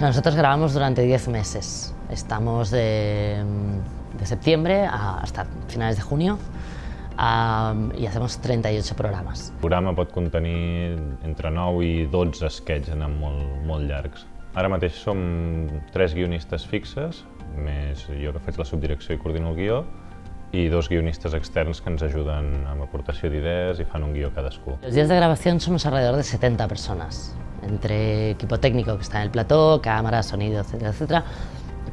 Nosotros grabamos durante 10 meses. Estamos de, de septiembre a, hasta finales de junio um, i hacemos 38 programes. El programa pot contenir entre 9 i 12 sketches anant molt, molt llargs. Ara mateix som tres guionistes fixes, més jo que faig la subdirecció i coordino el guió, y dos guionistas externos que nos ayudan a aportación de ideas y fan un guió cadascú. Los días de grabación somos alrededor de 70 personas, entre equipo técnico que está en el plató, cámara, sonido, etcétera, etcétera,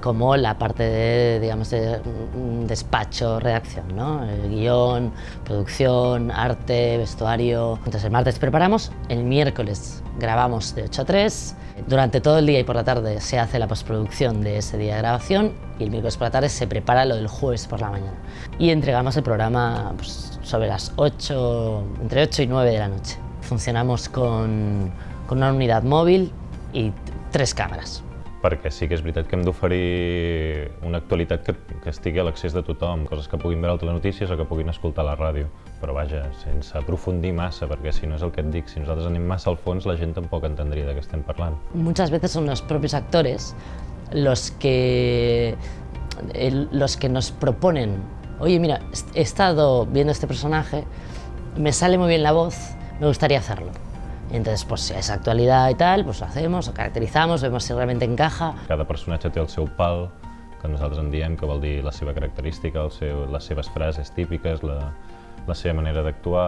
como la parte de, digamos, de mm, despacho, redacción, ¿no? El guion, producción, arte, vestuario. Entonces el martes preparamos, el miércoles grabamos de 8 a 3, durante todo el día y por la tarde se hace la postproducción de ese día de grabación y el miércoles por la tarde se prepara lo del jueves por la mañana. Y entregamos el programa pues, sobre las 8, entre 8 y 9 de la noche. Funcionamos con, con una unidad móvil y tres cámaras. perquè sí que és veritat que hem d'oferir una actualitat que, que estigui a l'accés de tothom, coses que puguin veure a telenotícies o que puguin escoltar a la ràdio. Però vaja, sense aprofundir massa, perquè si no és el que et dic, si nosaltres anem massa al fons, la gent tampoc entendria de què estem parlant. Muchas veces son los propios actores los que, los que nos proponen, oye, mira, he estado viendo este personaje, me sale muy bien la voz, me gustaría hacerlo. Entonces, pues si es actualidad y tal, pues lo hacemos, lo caracterizamos, vemos si realmente encaja. Cada personatge té el seu pal, que nosaltres en diem, que vol dir la seva característica, el seu, les seves frases típiques, la, la seva manera d'actuar,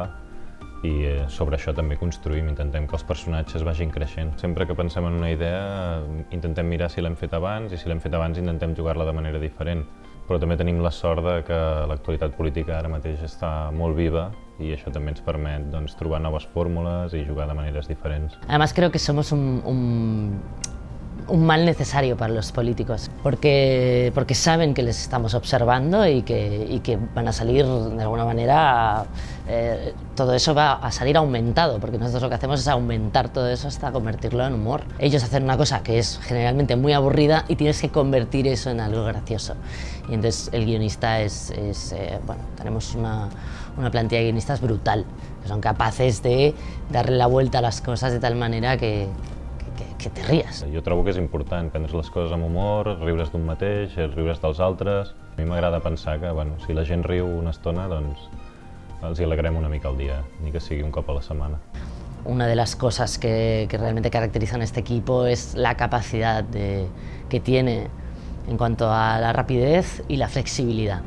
i eh, sobre això també construïm, intentem que els personatges vagin creixent. Sempre que pensem en una idea, intentem mirar si l'hem fet abans, i si l'hem fet abans intentem jugar-la de manera diferent però també tenim la sort de que l'actualitat política ara mateix està molt viva y eso también nos permet doncs, trobar noves fórmules y jugar de maneras diferentes. Además creo que somos un, un, un, mal necesario para los políticos, porque, porque saben que les estamos observando y que, y que van a salir de alguna manera, eh, todo eso va a salir aumentado, porque nosotros lo que hacemos es aumentar todo eso hasta convertirlo en humor. Ellos hacen una cosa que es generalmente muy aburrida y tienes que convertir eso en algo gracioso. Y entonces el guionista es, es eh, bueno, tenemos una, una plantilla de guionistas brutal, que son capaces de darle la vuelta a las cosas de tal manera que, que te ries. Jo trobo que és important prendre les coses amb humor, riure's d'un mateix, riure's dels altres. A mi m'agrada pensar que bueno, si la gent riu una estona, doncs els hi alegrem una mica al dia, ni que sigui un cop a la setmana. Una de las cosas que, que realmente caracterizan a este equipo es la capacidad de, que tiene en cuanto a la rapidez y la flexibilidad.